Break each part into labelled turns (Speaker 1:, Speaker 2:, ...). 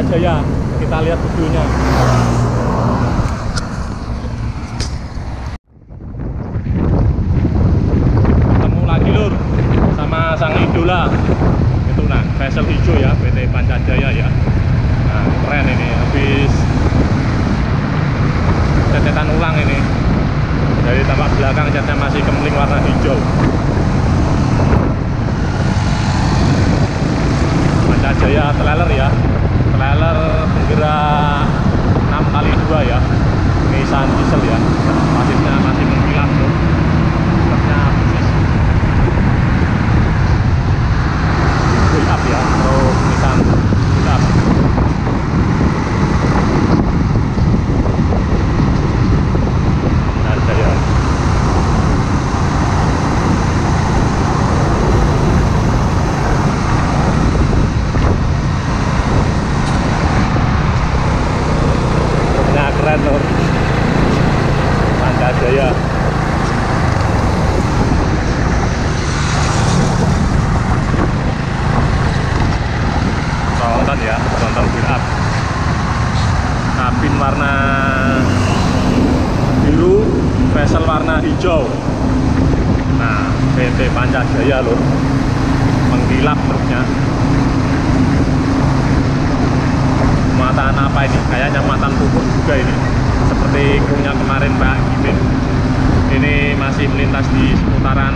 Speaker 1: Pancajaya kita lihat videonya. Ketemu lagi lur. Sama sang idola itu nah vessel hijau ya PT Pancajaya ya. Nah keren ini habis cecetan ulang ini. Dari tampak belakang catnya masih kemling warna hijau. Pancajaya trailer ya trailer penggerak 6 kali 2 ya. Nissan diesel ya pasirnya masih mengkilat tuh Truknya persis Build up ya truk Nissan build up Pancajaya Truknya keren lur Pancajaya Tronton ya, Tronton build up. Kabin warna biru, vessel warna hijau. Nah, PT Pancajaya lur Mengkilap truknya. Muatan apa ini? Kayaknya muatan pupuk juga ini. Seperti krunya kemarin Pak Gibin. Ini masih melintas di seputaran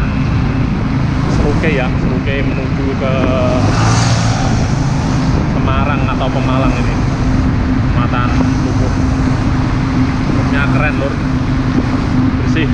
Speaker 1: Seruke ya, Seruke menuju ke Semarang atau Pemalang ini. Pupuk. Truknya keren lur. Bersih.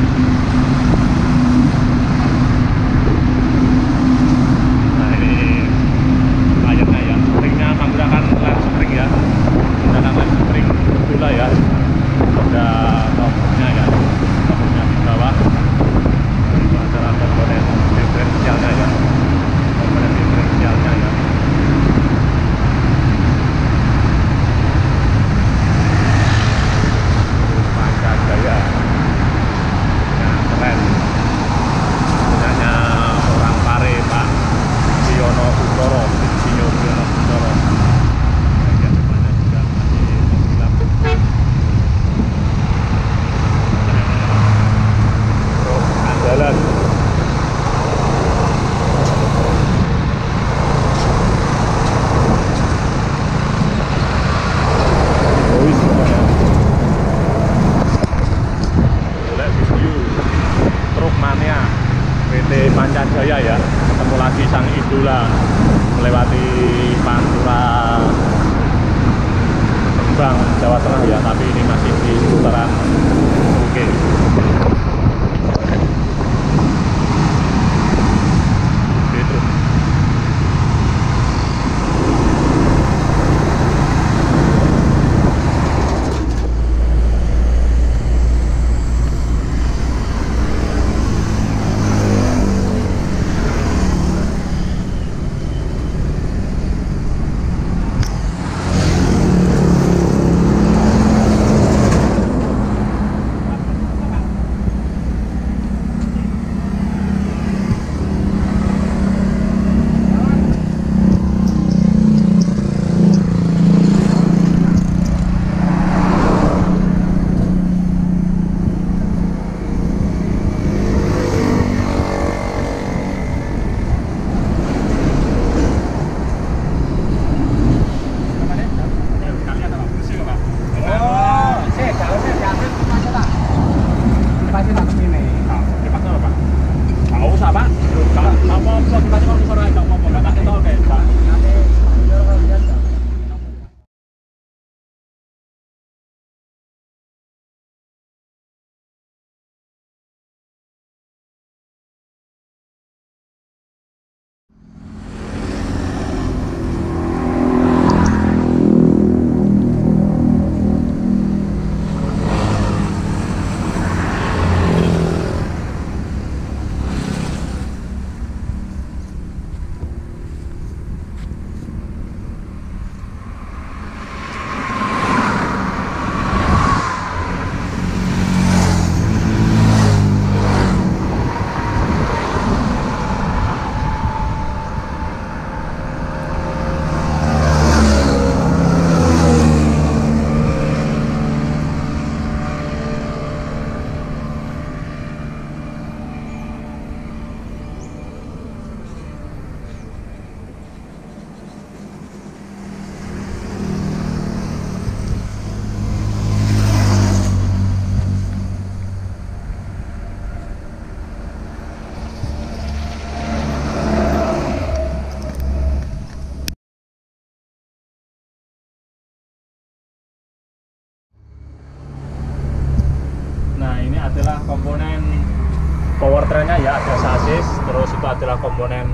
Speaker 1: Powertrainnya ya ada sasis terus itu adalah komponen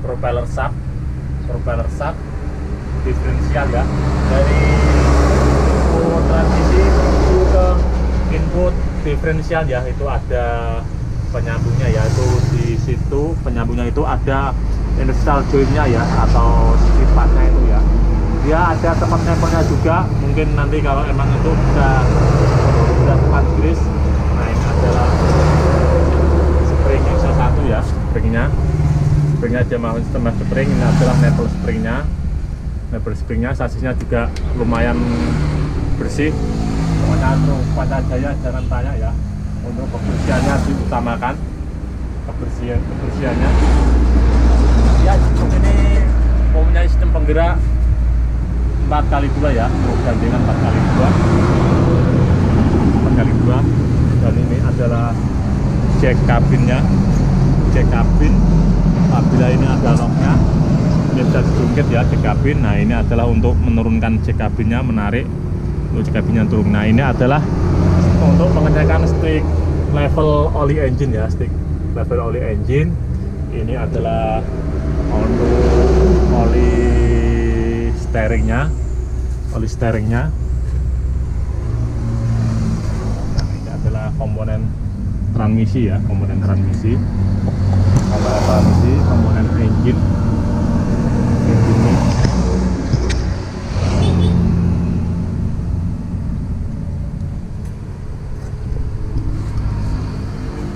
Speaker 1: propeller shaft propeller shaft diferensial ya. Dari input transmisi menuju ke input diferensial ya itu ada penyambungnya ya. Itu di situ penyambungnya itu ada universal jointnya ya atau sifatnya itu ya. Dia ada tempat nempelnya juga mungkin nanti kalau emang itu sudah sudah tempat nah ini adalah spring yang salah satu ya springnya. Springnya dia mau sistem spring ini adalah nempel springnya. Nempel springnya sasisnya juga lumayan bersih. Pokoknya untuk pada jaya jangan tanya ya. Untuk kebersihannya diutamakan. Kebersihan kebersihannya. Ya untuk ini mempunyai sistem penggerak empat kali dua ya. Gandengan empat kali dua. Empat kali dua. Dan ini adalah jack kabinnya jack kabin. Apabila ini ada locknya ini bisa dijungkit ya jack kabin. Nah ini adalah untuk menurunkan jack kabinnya menarik. Untuk jack kabinnya turun. Nah ini adalah untuk mengecekkan stick level oli engine ya stick level oli engine. Ini adalah untuk oli steeringnya. Oli steeringnya. Nah ini adalah komponen transmisi ya komponen transmisi. Komponen transmisi komponen engine. Engine ini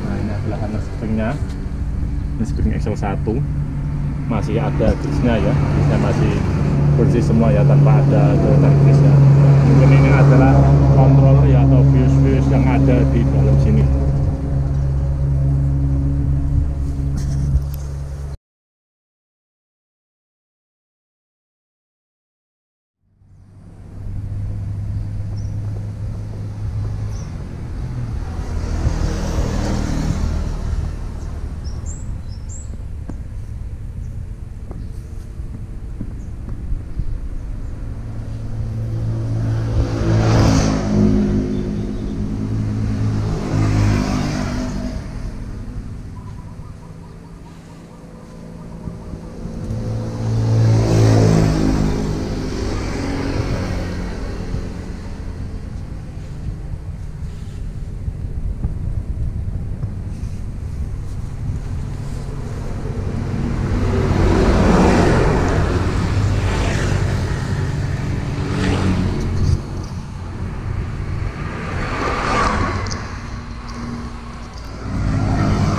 Speaker 1: nah ini adalah handle springnya ini spring XL1 masih ada grisnya ya grisnya masih bersih semua ya tanpa ada coretan gris ya mungkin ini adalah controller ya atau fuse-fuse yang ada di dalam sini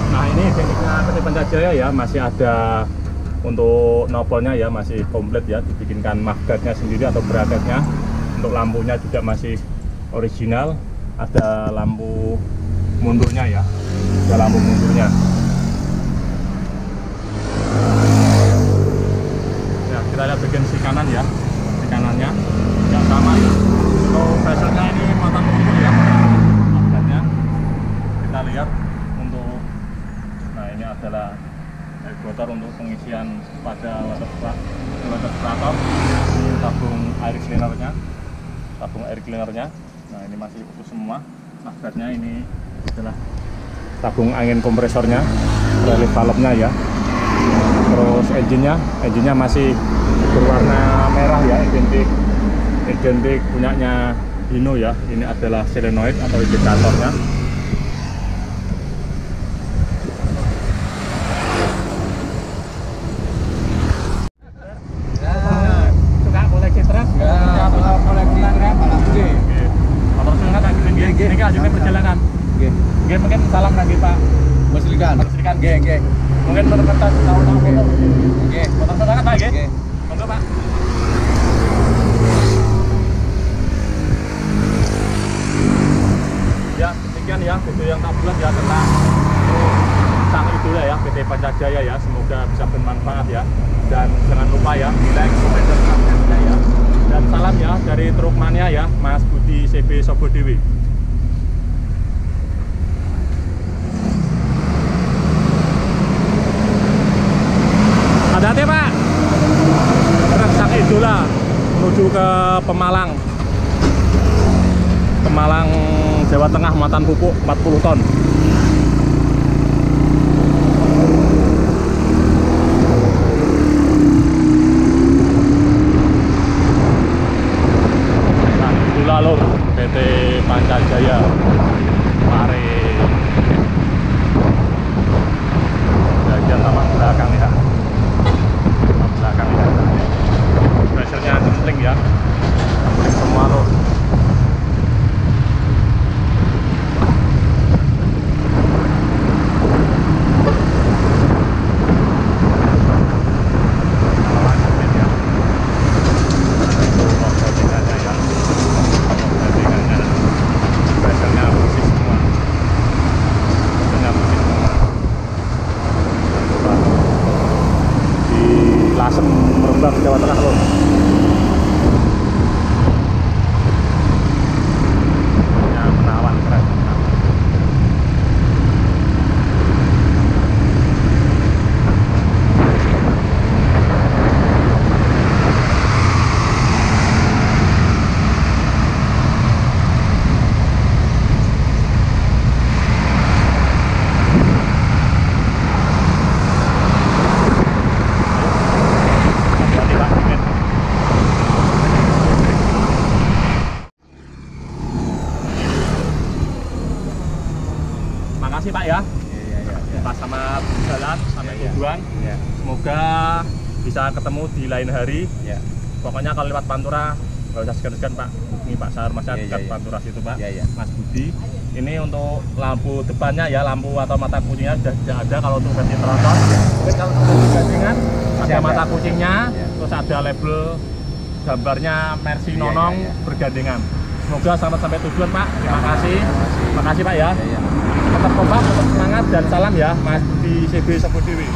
Speaker 1: Nah ini tekniknya PT Pancajaya masih ada untuk nopolnya ya masih komplit ya dibikinkan magnetnya sendiri atau bracketnya untuk lampunya juga masih original ada lampu mundurnya ya ada lampu mundurnya. Ya kita lihat bagian si kanan ya si kanannya. Yang sama untuk bezelnya ini mata mundur ya magnetnya kita lihat untuk nah ini adalah regulator untuk pengisian pada water water strator tabung air cleanernya tabung air cleanernya. Nah ini masih utuh semua. Magnetnya ini adalah tabung angin kompresornya relief valve-nya ya. Terus engine-nya engine-nya masih berwarna merah ya identik identik punyanya Hino ya. Ini adalah solenoid atau indikatornya suka koleksi truk
Speaker 2: Ya, kalau koleksi truk, malah gede.
Speaker 1: motor sungai tak gini
Speaker 2: Nggih, nggih.
Speaker 1: ini kan juga perjalanan
Speaker 2: Nggih.
Speaker 1: Nggih, mungkin salam lagi Pak
Speaker 2: Muslikan.
Speaker 1: Muslikan.
Speaker 2: Nggih, nggih.
Speaker 1: Mungkin berketat tahun-tahun foto
Speaker 2: Nggih.
Speaker 1: motor sungai Pak Nggih. monggo Pak. Ya demikian ya video yang tak bulan ya tentang sang idola ya PT Pancajaya ya. Semoga bisa bermanfaat ya. Dan jangan lupa ya di like, komen, dan subscribe ya. Dan salam ya dari Trukmania ya Mas Budi CB Sobodewi hati-hati Pak truk sang idola menuju ke Pemalang Pemalang Jawa Tengah muatan pupuk 40 ton. Nah, Gula Lur PT Pancajaya Pare bagian taman belakang ya taman belakang ya pressure-nya cempling ya cempling semua lur Lawan cempling ya. Oh, settingannya ya. Oh, settingannya. Pressure-nya bersih semua. Pressure-nya bersih semua. di Lasem Rembang Jawa Tengah loh ya menawan keren hati-hati pak dingin. Makasih pak ya
Speaker 2: Iya, iya, iya.
Speaker 1: pas sama jalan sampai
Speaker 2: Iya, iya.
Speaker 1: tujuan
Speaker 2: Iya,
Speaker 1: semoga bisa ketemu di lain hari
Speaker 2: iya.
Speaker 1: pokoknya kalau lewat Pantura nggak usah segan-segan pak ini Pak Sar Mas
Speaker 2: Iya, iya,
Speaker 1: dekat
Speaker 2: iya.
Speaker 1: Pantura situ pak
Speaker 2: Iya, iya.
Speaker 1: Mas Budi ini untuk lampu depannya ya lampu atau mata kucingnya sudah tidak ada kalau untuk versi tronton mungkin kalau untuk ada
Speaker 2: ada.
Speaker 1: mata kucingnya
Speaker 2: Iya.
Speaker 1: terus ada label gambarnya Mercy
Speaker 2: Iya,
Speaker 1: Nonong
Speaker 2: iya, iya.
Speaker 1: bergandengan semoga selamat sampai tujuan pak terima kasih
Speaker 2: Terima kasih.
Speaker 1: terima kasih pak ya
Speaker 2: Iya, iya.
Speaker 1: Tetap kompak tetap semangat dan salam ya Mas Budi CB Dewi.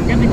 Speaker 1: Mungkin di